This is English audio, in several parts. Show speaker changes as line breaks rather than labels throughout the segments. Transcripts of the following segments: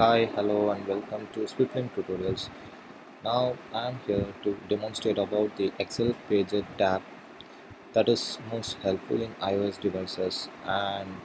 Hi, hello and welcome to Swiftlin Tutorials. Now I'm here to demonstrate about the XL Pager tab that is most helpful in iOS devices and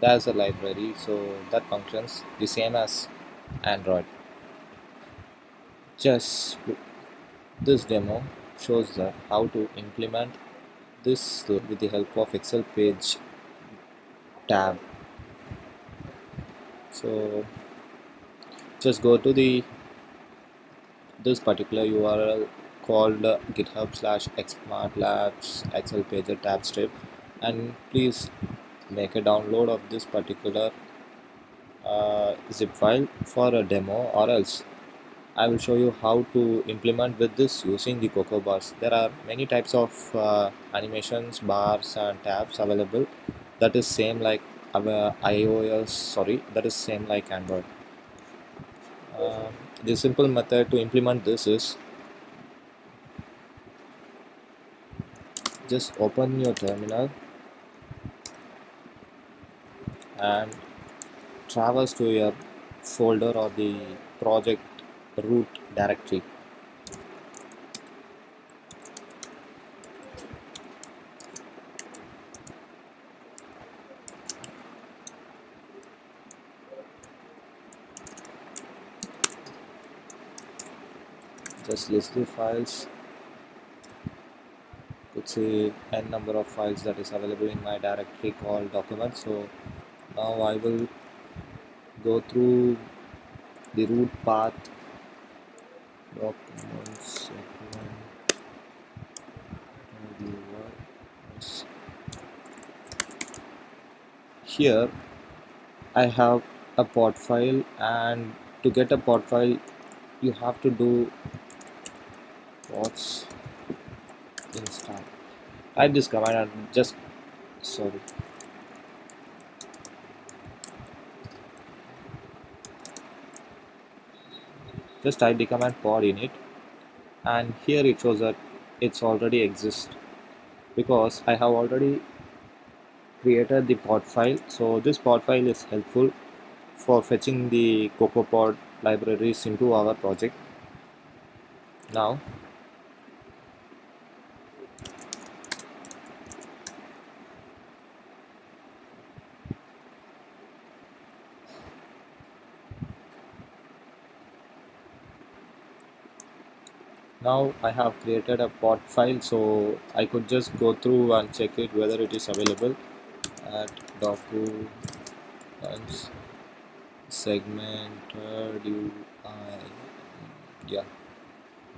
there's a library so that functions the same as Android. Just this demo shows that how to implement this with the help of XL page tab. So just go to the this particular URL called uh, github slash xmartlabs XL pager tab strip and please make a download of this particular uh, zip file for a demo or else I will show you how to implement with this using the CocoaPods. There are many types of uh, animations, bars and tabs available that is same like our iOS sorry that is same like Android. The simple method to implement this is just open your terminal and traverse to your folder or the project root directory just list the files. Could say n number of files that is available in my directory called documents so now I will go through the root path. Documents here I have a pod file and to get a pod file you have to do what's install type this command and just sorry. Just type the command pod init and here it shows that it's already exists because I have already created the pod file so this pod file is helpful for fetching the CocoaPod libraries into our project. Now now I have created a pod file so I could just go through and check it whether it is available at documents segmented UI yeah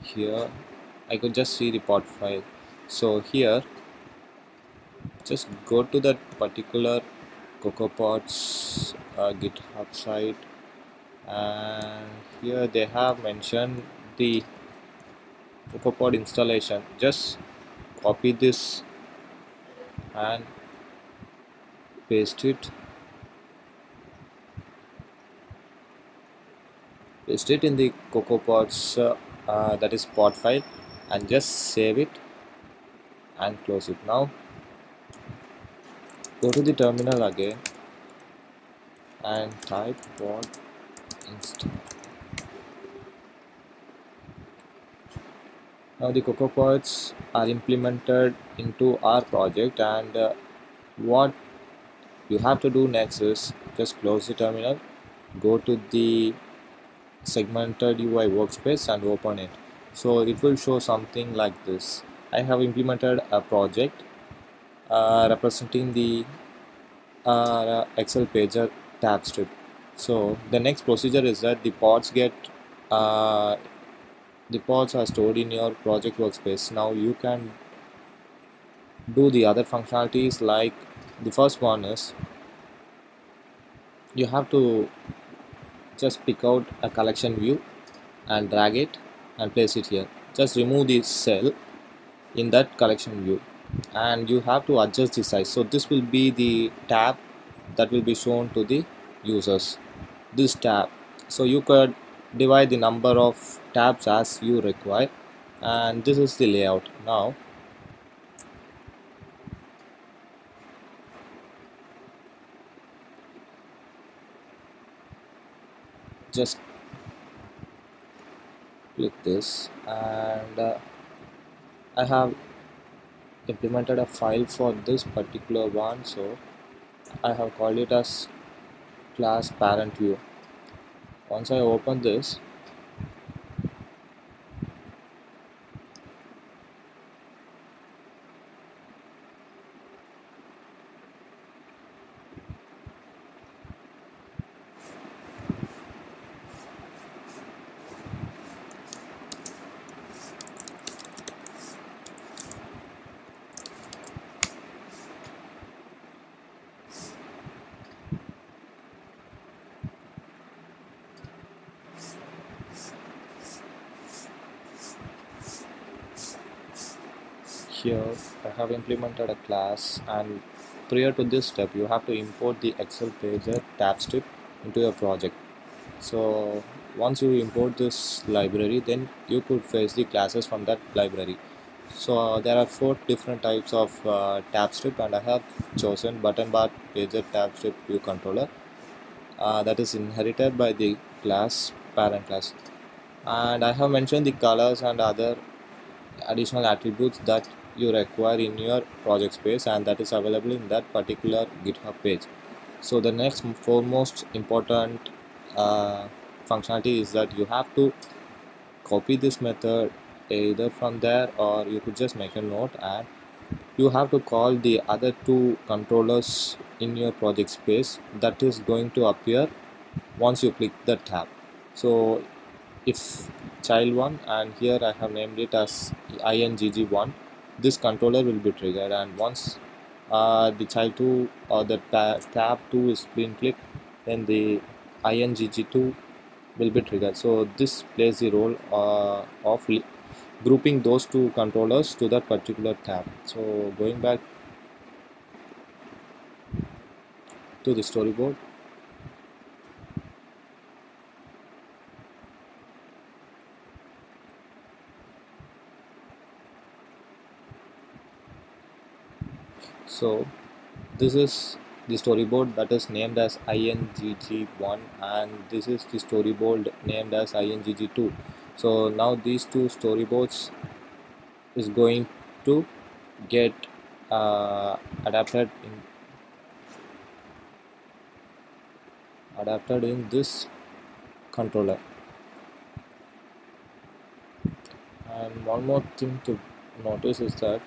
here. I could just see the pod file. So here just go to that particular CocoaPods uh, github site and here they have mentioned the CocoaPod installation. Just copy this and paste it. Paste it in the CocoaPods uh, uh, that is pod file and just save it and close it. Now go to the terminal again and type pod install now the CocoaPods are implemented into our project and uh, what you have to do next is just close the terminal go to the segmented UI workspace and open it. So it will show something like this. I have implemented a project uh, representing the uh, XL pager tab strip. So the next procedure is that the pods get uh, the pods are stored in your project workspace. Now you can do the other functionalities like the first one is you have to just pick out a collection view and drag it and place it here. Just remove the cell in that collection view and you have to adjust the size. So this will be the tab that will be shown to the users. This tab. So you could divide the number of tabs as you require. And this is the layout. Now just click this. And uh, I have implemented a file for this particular one. So I have called it as class parent view. Once I open this here I have implemented a class and prior to this step you have to import the XL pager tab strip into your project. So once you import this library then you could fetch the classes from that library. So uh, there are four different types of uh, tab strip and I have chosen button bar pager tab strip view controller. Uh, that is inherited by the class parent class. And I have mentioned the colors and other additional attributes that you require in your project space and that is available in that particular github page. So the next foremost important uh, functionality is that you have to copy this method either from there or you could just make a note and you have to call the other two controllers in your project space. That is going to appear once you click the tab. So if child1 and here I have named it as ingg1 this controller will be triggered and once uh, the child 2 or the tab 2 is being clicked then the ingg2 will be triggered. So this plays the role uh, of grouping those two controllers to that particular tab. So going back to the storyboard so this is the storyboard that is named as ingg1 and this is the storyboard named as ingg2 so now these two storyboards is going to get uh, adapted in adapted in this controller. And one more thing to notice is that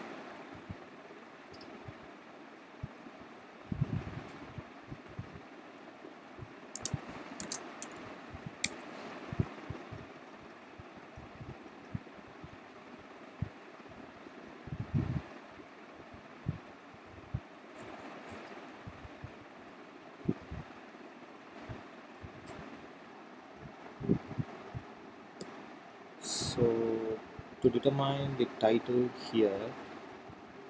so to determine the title here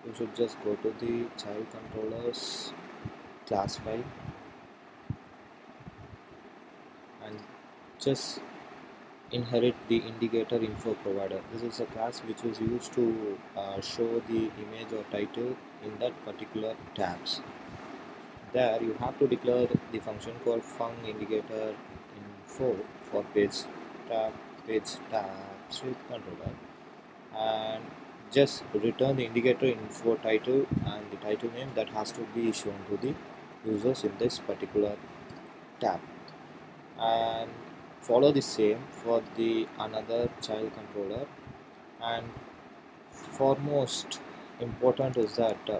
you should just go to the child controllers class file and just inherit the indicator info provider. This is a class which is used to uh, show the image or title in that particular tabs. There you have to declare the function called func indicator info for page tab page tab strip controller and just return the indicator info title and the title name that has to be shown to the users in this particular tab. And follow the same for the another child controller. And foremost important is that uh,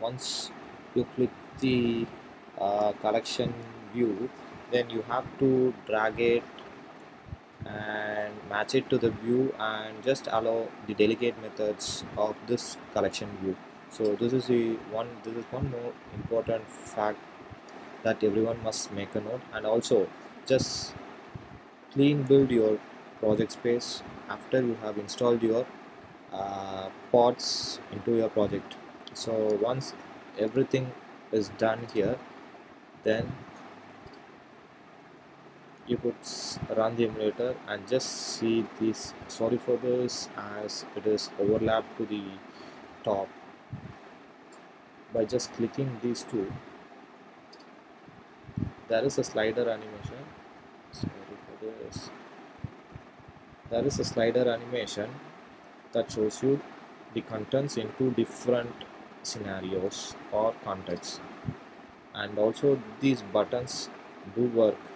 once you click the uh, collection view then you have to drag it and match it to the view and just allow the delegate methods of this collection view. So this is the one this is one more important fact that everyone must make a note. And also just clean build your project space after you have installed your uh, pods into your project. So once everything is done here then you could run the emulator and just see this. Sorry for this as it is overlapped to the top. By just clicking these two there is a slider animation. Sorry for this. there is a slider animation that shows you the contents into different scenarios or contexts. And also these buttons do work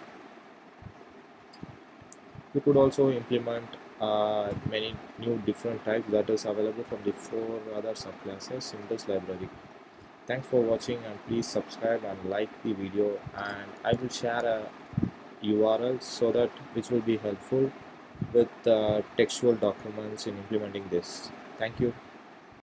you could also implement uh, many new different types that is available from the four other subclasses in this library. Thanks for watching and please subscribe and like the video. And I will share a URL so that which will be helpful with uh, textual documents in implementing this. Thank you